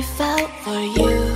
I felt for you.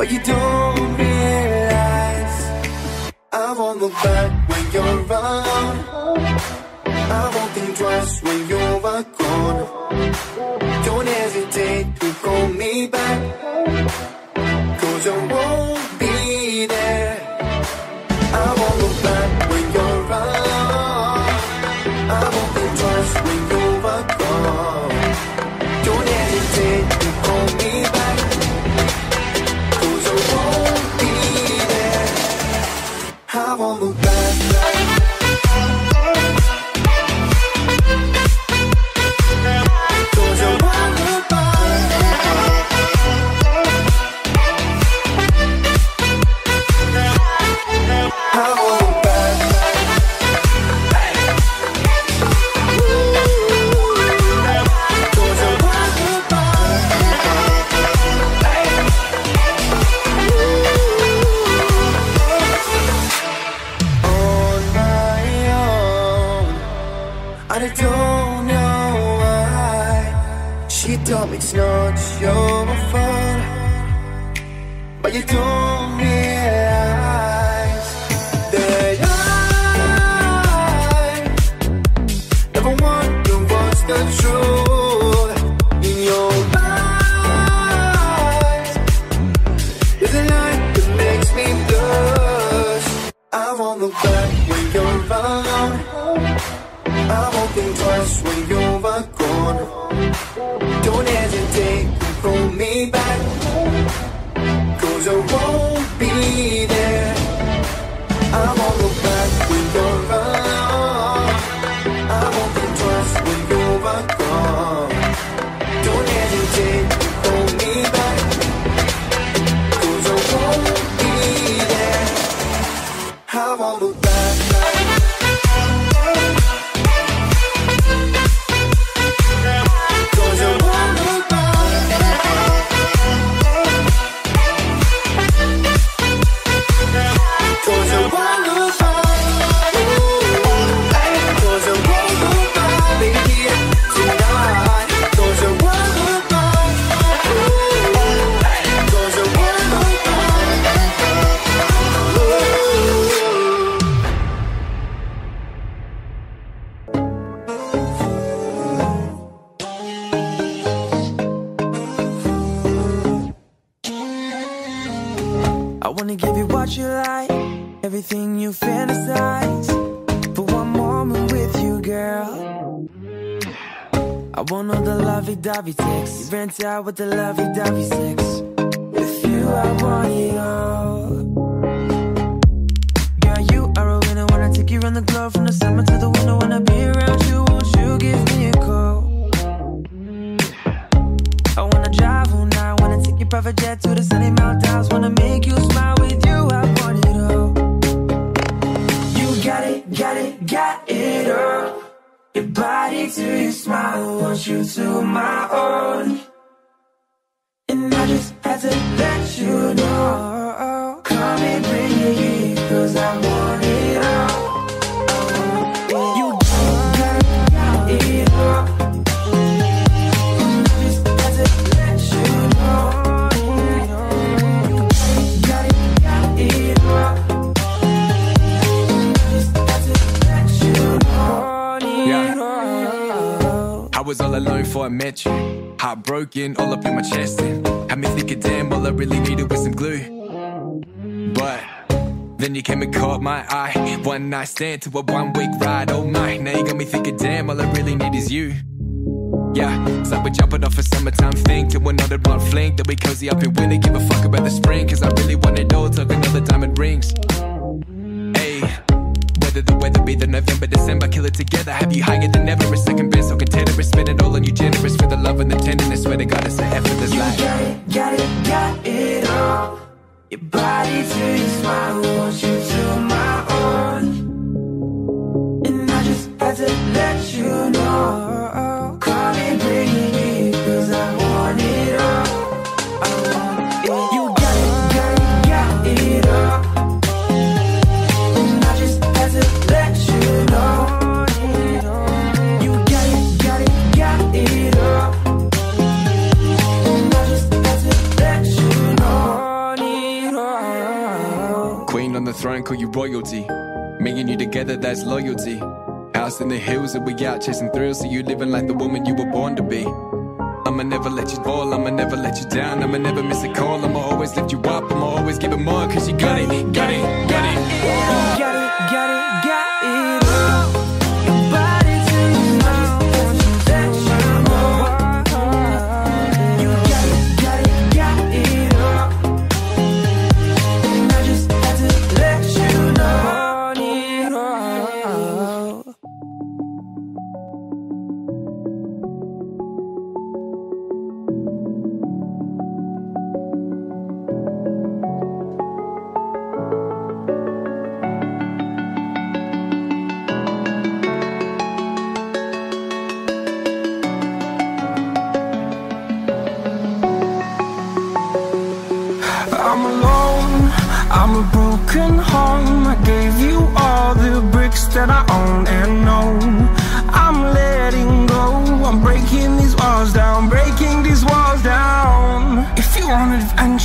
But you don't realize I won't look back when you're around. I won't think twice when you're gone. Don't hesitate to call me back, cause I You don't out with the lovey-dovey sex. With you, I want it all. Girl, you are a winner. Wanna take you around the globe from the summer you came and caught my eye. One night stand to a one week ride. Oh my, now you got me thinking, damn, all I really need is you. Yeah, it's like we're jumping off a summertime thing to another one fling. Then we cozy up in winter, give a fuck about the spring. Cause I really want it all, took another diamond rings. Hey, whether the weather be the November, December, kill it together. Have you higher than ever? A second best, so contented. Spend it all on you, generous for the love and the tenderness. Swear to God, it's an effortless life. Got it, got it, got it all. Your body to your smile, want you to my own. you royalty. Me and you together, that's loyalty. House in the hills that we out chasing thrills, so you living like the woman you were born to be. I'ma never let you fall, I'ma never let you down, I'ma never miss a call, I'ma always lift you up, I'ma always give it more, cause you got it, got it, got it. Got it. Got it.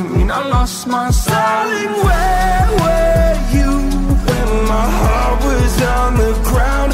doesn't mean I lost my styling. Where were you when my heart was on the ground?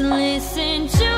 listen to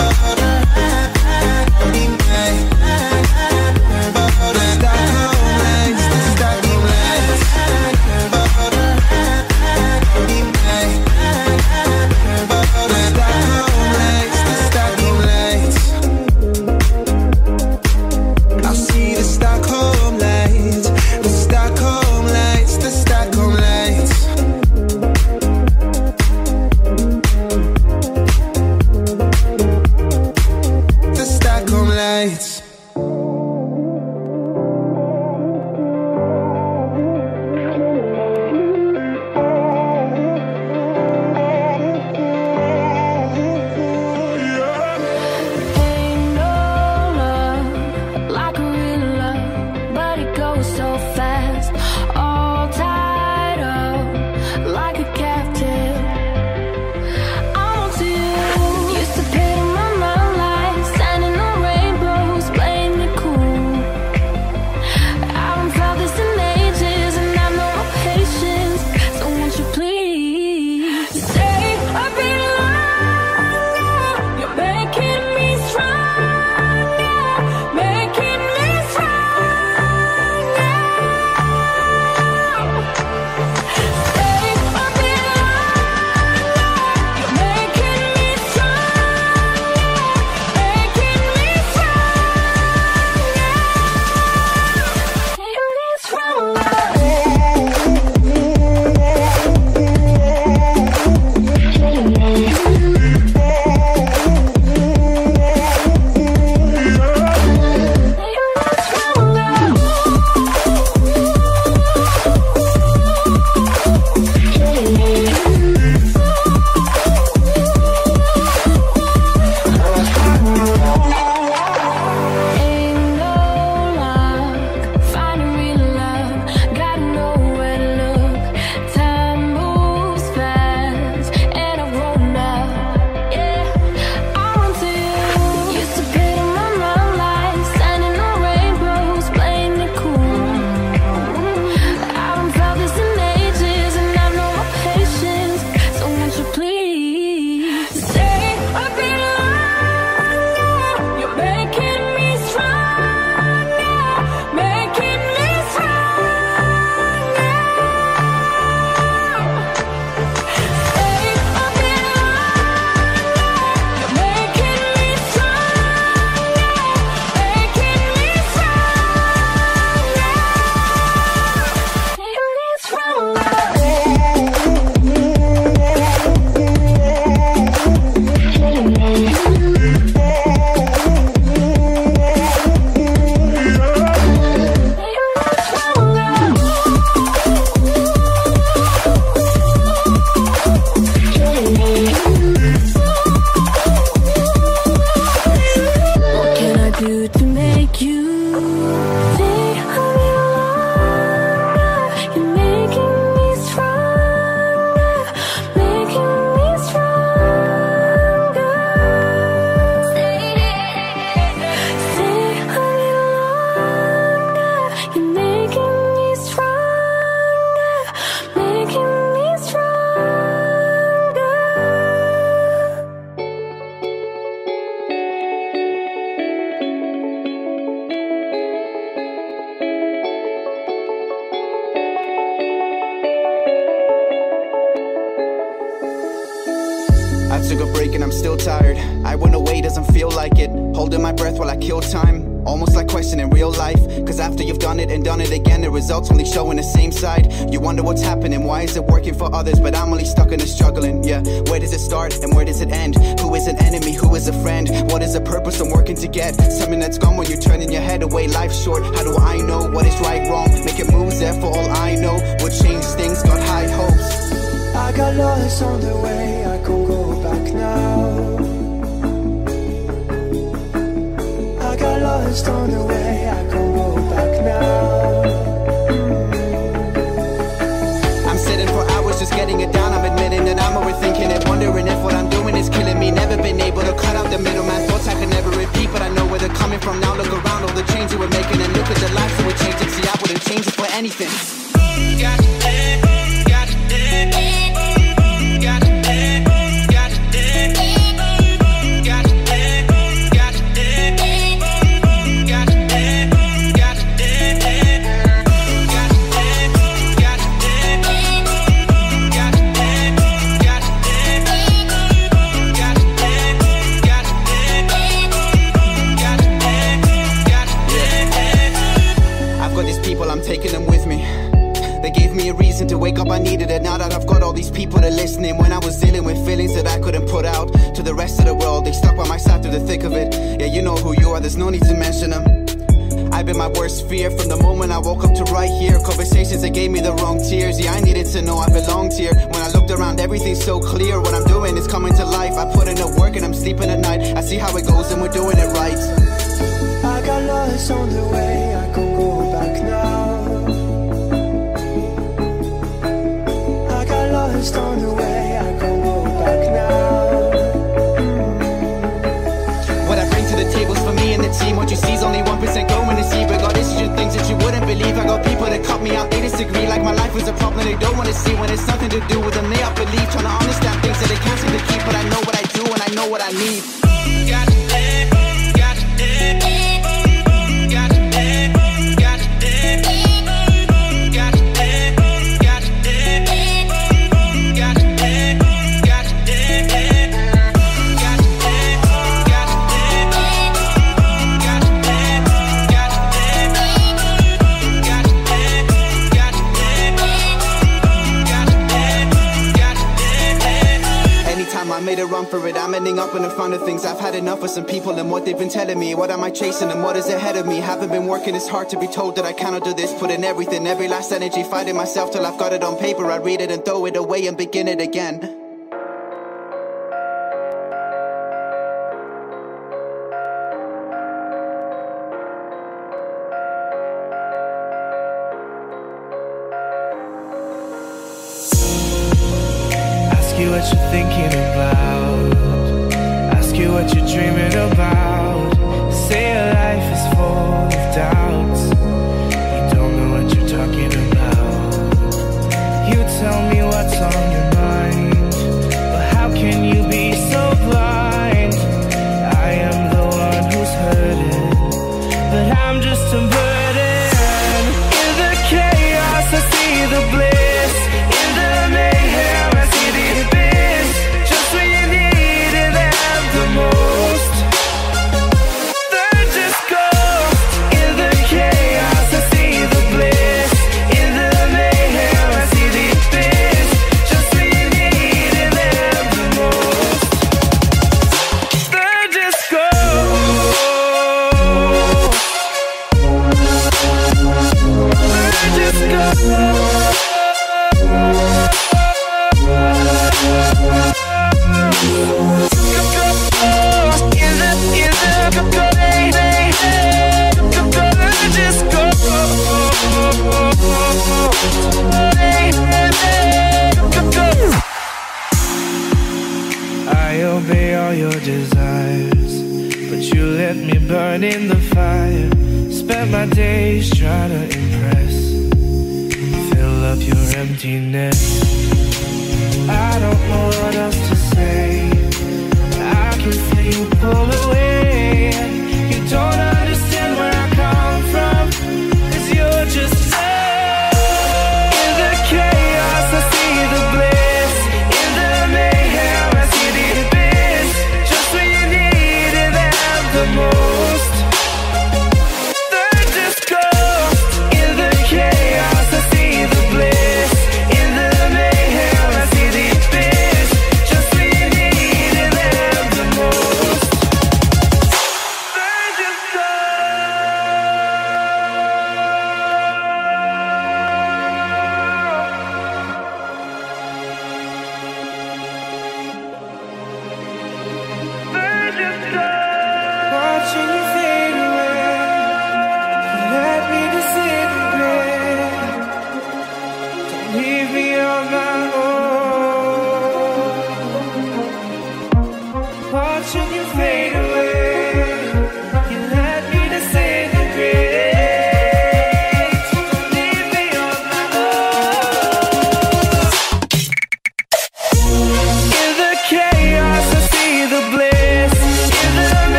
Showing the same side. You wonder what's happening, why is it working for others, but I'm only stuck in the struggling. Yeah, where does it start and where does it end? Who is an enemy, who is a friend? What is the purpose I'm working to get? Something that's gone when you're turning your head away. Life's short, how do I know what is right, wrong? Making moves there for all I know. Would change things, got high hopes. I got lost on the way, I can't go back now. I got lost on the way, I can't go back now. Just getting it down. I'm admitting that I'm overthinking it, wondering if what I'm doing is killing me. Never been able to cut out the middleman. Thoughts I could never repeat, but I know where they're coming from now. Look around, all the change that we're making, and look at the lives that we're changing. See, I wouldn't change it for anything. Wake up, I needed it. Now that I've got all these people that listening, when I was dealing with feelings that I couldn't put out to the rest of the world, they stuck by my side through the thick of it. Yeah, you know who you are, there's no need to mention them. I've been my worst fear from the moment I woke up to right here. Conversations that gave me the wrong tears. Yeah, I needed to know I belonged here. When I looked around, everything's so clear. What I'm doing is coming to life. I put in the work and I'm sleeping at night. I see how it goes and we're doing it right. I got lost on the way, I go What you see is only 1% going to see. But God, this is just things that you wouldn't believe. I got people that cut me out, they disagree. Like my life was a problem they don't want to see. When it's nothing to do with them, they up believe. Trying to understand things that they can't seem to keep. But I know what I do and I know what I need. Anytime I made a run for it, I'm ending up in the front of things. I've had enough of some people and what they've been telling me. What am I chasing and what is ahead of me? Haven't been working, it's hard to be told that I cannot do this. Put in everything, every last energy, fighting myself till I've got it on paper. I read it and throw it away and begin it again. Ask you what